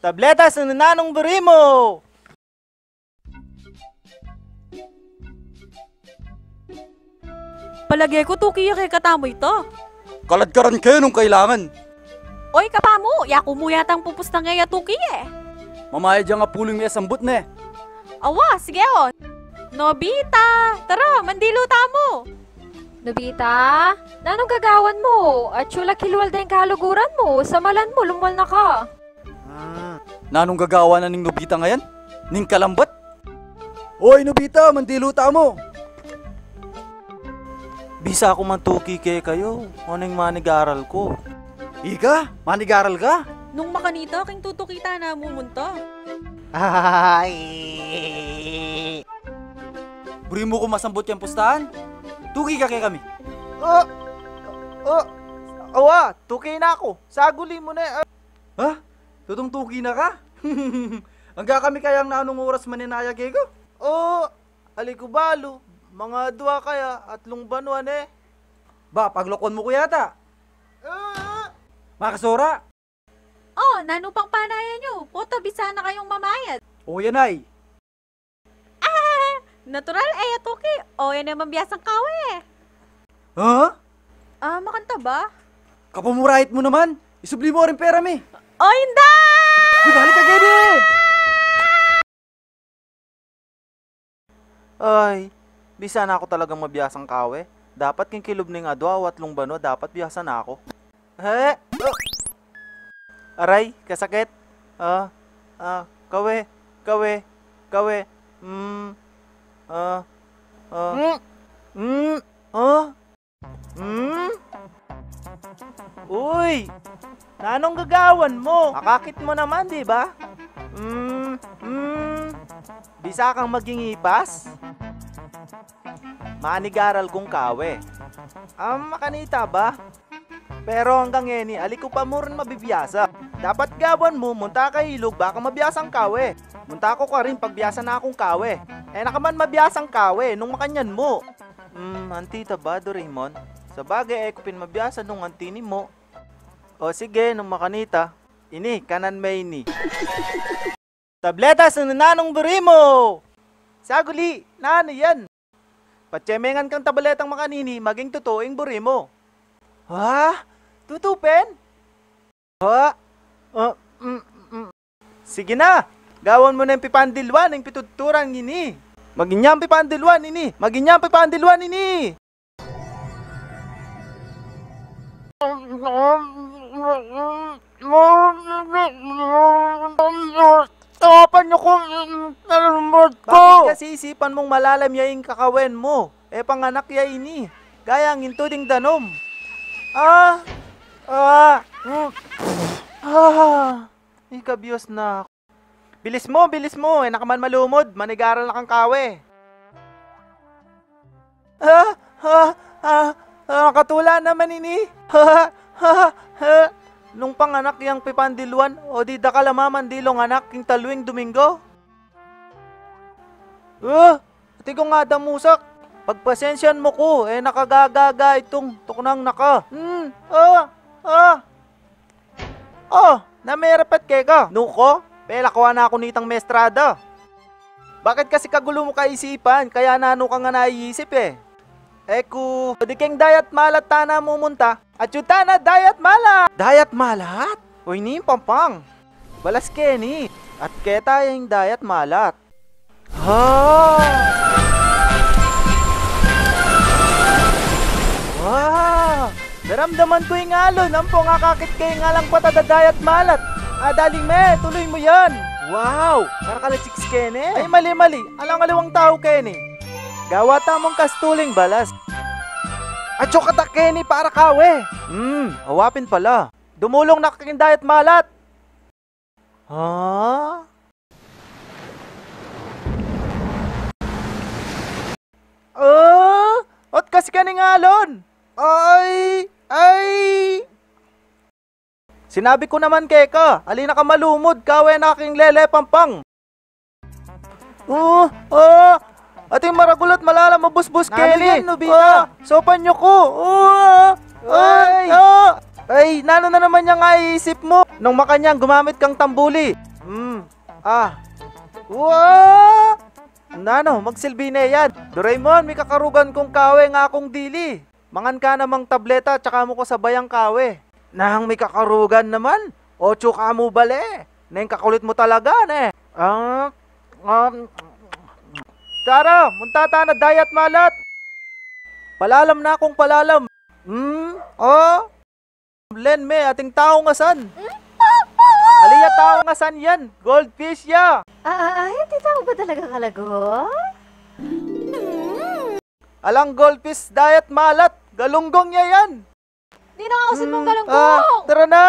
Tabletas ng nanong burimo! Palagay ko tukiya kay katamoy to. Kaladkaran kayo nung kailangan. Oy kapamo, yaku mo yatang pupus na ngaya tuki eh. Mamaya dyan nga puling may asambut na eh. Awa, sige o. Nobita, tara, mandilo tamo. Nobita, nanong gagawan mo? At chula kilwal din kaluguran mo. Sa malan mo, lumal na ka. Nanong gagawa na ning Nobita ngayon? Ning kalambat? Hoy Nobita, mandiluta mo. Bisa ako mantuki kay kayo. Anong manigaral ko? Ika, manigaral ka? Nung makanito, king tutukita na mumunto. Ay! Buri mo ko masambot yung pustahan? Tugi ka kay kami. Oh! Oh! Awa, tuki na ako. Saguli mo na. eh. Ha? Tutong tugi na ka? Hangga kami kayang naanong oras maninaya kay ko? Oh! Alikubalo. Mga dua kaya at lungbanuan eh. Ba, paglokon mo ko yata. Ah! Makasora. Oh, nano pang panaya nyo? Puta, bisa na kayong mamayad. O yan ay. Natural, eh, tuki. O, yan naman biyasang kawe. Ha? Ah, makanta ba? Kapamurahit mo naman. Isubli mo rin pera mi. O, hindi! Di balik ka gede. Ay, bisa na ako talagang mabiyasang kawe. Dapat king kilob ning adwa at lungbano, dapat biyasa na ako. He? Oh. Aray, kasakit. Ah, ah, kawe, kawe, kawe. Hmm. Ah, ah. Hmm. Ah. Hmm. Uy! Nanong gagawan mo? Akakit mo naman, di ba? Hmm. Hmm. Bisa kang maging ipas? Manigaral kong kawe. Ang makanita ba? Pero hanggang eni, aliko pa mo rin mabibiyasa. Dapat gawan mo, munta ka ilog, baka mabiyasang kawe. Munta ko ka rin pagbiyasa na akong kawe. Eh nakaman mabiyasang kawe, nung makanyan mo. Hmm, antita ba, Doraemon? Sa bagay, eh, kupin mabiyasa nung antini mo. O sige, nung makanita. Ini, kanan may ini. Tabletas ng nanong burimo! Saguli, nano yan? Patsemengan kang tabletang makanini, maging totoong burimo. Ha? Tutupin? Ha? Ah, mm, mm. Sige na, gawan mo na yung pipandilwan, yung pituturang ini. Maginyang pipandilwan ini, maginyang pipandilwan ini. Tapan niyo ko! Bakit kasi isipan mong malalam yaing kakawen mo? Eh panganak ya ini. Gaya ang intuding danom. Ah! Ah! Ah! Ikabiyos na. Bilis mo, bilis mo. Eh nakaman malumod. Manigaral na kang kawe. Ah! Ah! Ah! Ah! Katula naman ini. Ha! Ha! Ha! Nung panganak yang pipandilwan, o di da kalamaman dilong anak king taluing Domingo? Ah! Ati ko nga damusak. Pagpasensyan mo ko, eh nakagagaga itong tuknang naka. Hmm, ah, ah. Oh, namerapat kay ka. Nuko, pela ko na ako nitang mestrada. Bakit kasi kagulo mo kaisipan, kaya nano ka nga naiisip eh. Eku, di keng dayat malat tana mumunta. At yung tana dayat malat. Dayat malat? Uy ni pampang. Balas Kenny. At keta yung dayat malat. Ha! Wow! Naramdaman ko yung alon. Ang pongakakit kay nga lang patadadayat malat. Ah, daling me, tuloy mo yan. Wow! Karakalachiks Kenny. Ay, mali-mali. Alang aliwang tao Kenny. Gawa tamong kastuling balas. At kata Kenny para kawe. Hmm, awapin pala. Dumulong na kaking dayat malat. Ha? Oh! Ot kasi ka alon. Ay! Ay! Sinabi ko naman keka, alina ka malumod, kawe na aking lele pampang. Oh, oh, ating maragulat malala mabusbus Kelly. yan, Nobita? Oh, sopan nyo ko. Oh, ay, oh. Ay, nano na naman yung iisip mo? Nung makanyang gumamit kang tambuli. Hmm. Ah. Wow! Nano, magsilbi na yan. Doraemon, may kakarugan kong kawe nga akong dili. Mangan ka namang tableta tsaka mo ko sa bayang kawe. Nang may kakarugan naman. Ocho ka mo bale. Neng kakulit mo talaga, ne. Ah, um, Tara, muntata na dayat malat. Palalam na akong palalam. Hmm? Oh? Len me, ating tao nga san. Aliya tao nga san yan. Goldfish ya. Ah, ah, ah, hindi tao ba talaga kalago? Alang goldfish diet malat. Galunggong niya yan. Di na ako mong Hmm, galunggong! ah, tara na.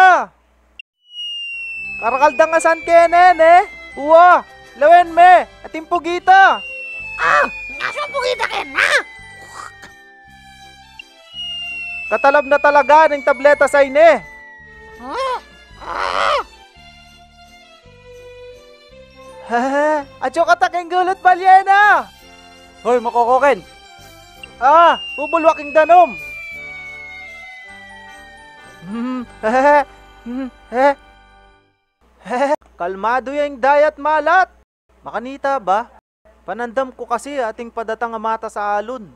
Karakaldang nga san kenen eh. Uwa, lawen me. Ating pugita. Ah, nasa pugita ken na. Katalab na talaga ng tableta sa ine. Haha, atyo ka taking gulot balyena. Hoy, makokoken! Ah, bubulwaking danom. Hmm, hehe, hmm, he. Hehe, kalmado yung dayat malat. Makanita ba? Panandam ko kasi ating padatang mata sa alon.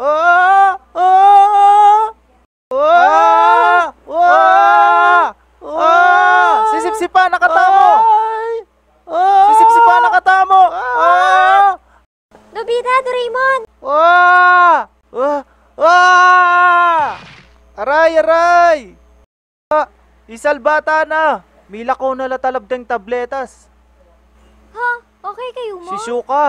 Ah! Ah! Ah! Ah! Ah! Sisipsipa nakatamo. Sisipsipa nakatamo. Ah! Nobita, Doraemon! Wah! Wah! Wah! Aray, aray! Ah, isalbata na! Mila ko na latalabdeng tabletas. Ha? Okay kayo mo? Si Shuka.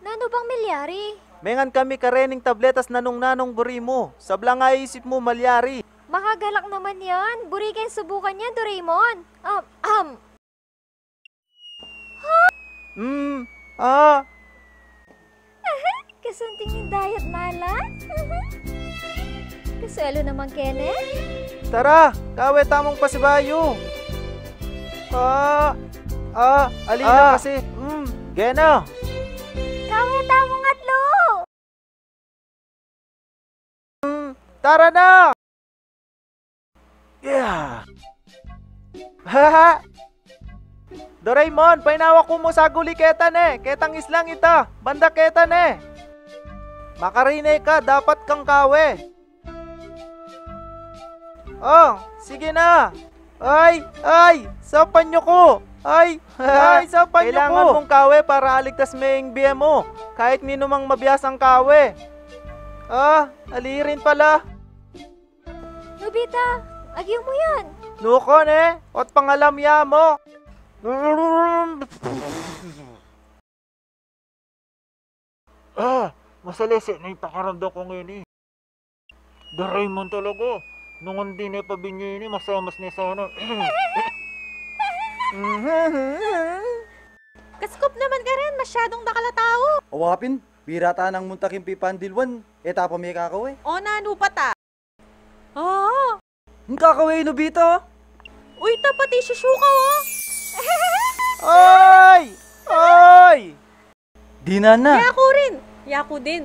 Nano bang milyari? Mengan kami karening tabletas na nung nanong buri mo. Sabla nga isip mo malyari. Makagalak naman yan. Buri kayo subukan yan, Doraemon. Um, um, Hmm. Ah. kasunting yung diet malat. Kasuelo naman, Kenneth. Tara, kawe tamong pasibayo. Ah. Ah, alina kasi. Hmm. Gena. Kawe tamong atlo! Tara na! Yeah! Haha! Doraemon, painawa ko mo sa guli ketan eh. Ketang islang ita. Banda ketan eh. Makarine ka, dapat kang kawe. Oh, sige na. Ay, ay, sa panyo ko. Ay, ay, sa panyo Kailangan mong kawe para aligtas may BM mo. Kahit minumang mabiyasang kawe. Ah, alirin pala. Nobita, agyo mo yan. Nukon eh, at pangalam ya mo. Ah, masalisi na yung pakaramdam ko ngayon eh. Doraemon talaga. Nung hindi na pabinyo yun eh, masamas niya sana. Kaskop naman ka rin, masyadong nakalatao. Awapin, birata ng muntaking pipandilwan. Etapa may kakaway. O nano pa ta? Ah, Ang kakaway, Nobita! uy tapati si Shuka oh. Oy! Oy! Di na na! Yaku rin. Yaku din.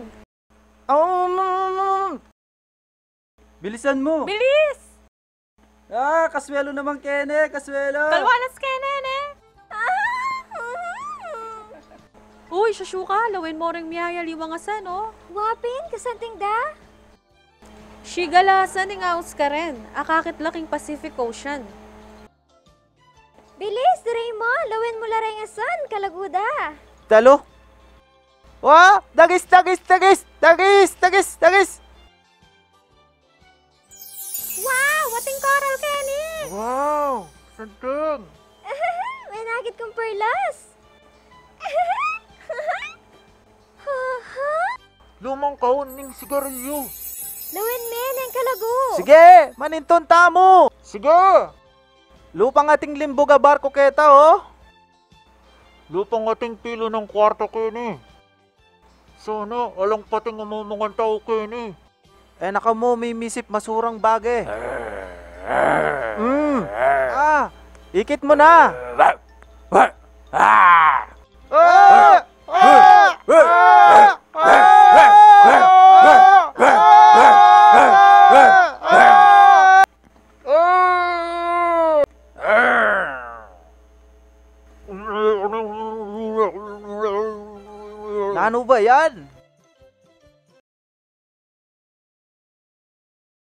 Um, Bilisan mo! Bilis! ah, kaswelo naman, Kene! Kaswelo! Kalwanas ka Uy, Shushuka, lawin mo ring miyaya liwangasan, oh. Wapin, kasanting da. Shigalasan ng aus ka rin. Akakit laking Pacific Ocean. Bilis, Doraemon, lawin mo laray nga san, kalaguda. Talo? Wa! Dagis, dagis, dagis! Dagis, dagis, dagis! Wow, wating coral, Kenny. Wow! Sandang! May nagit kong perlas. Lumang kahon ng sigarilyo. lawin men, ang kalago. Sige! Maninton tamo! Sige! Lupang ating limboga barko keta, oh! Lupang ating pilo ng kwarto kini. Sana, alang pating umumungan tao kini. Eh, naka mo, may misip masurang bagay. Hmm. Ah! Ikit mo na! Ah!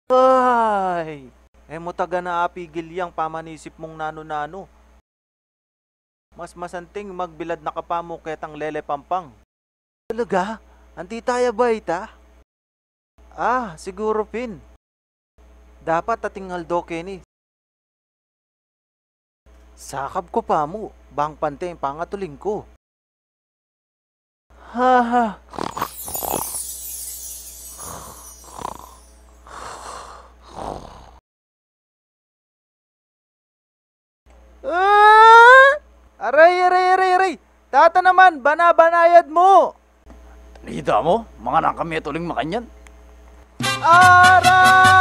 Ay, eh mo taga na apigil yang pamanisip mong nano-nano. Mas masanting magbilad na kapamukit ang lele pampang. Talaga? Anti tayo ba ita? Ah, siguro pin. Dapat ating haldo Kenny. Sakab ko pa mo, bang pante ang pangatuling ko. Ha ha. Ah! Aray, aray, aray, aray! Tata naman, bana-banayad mo! Nida mo, mga nakami tuling makanyan. Aray!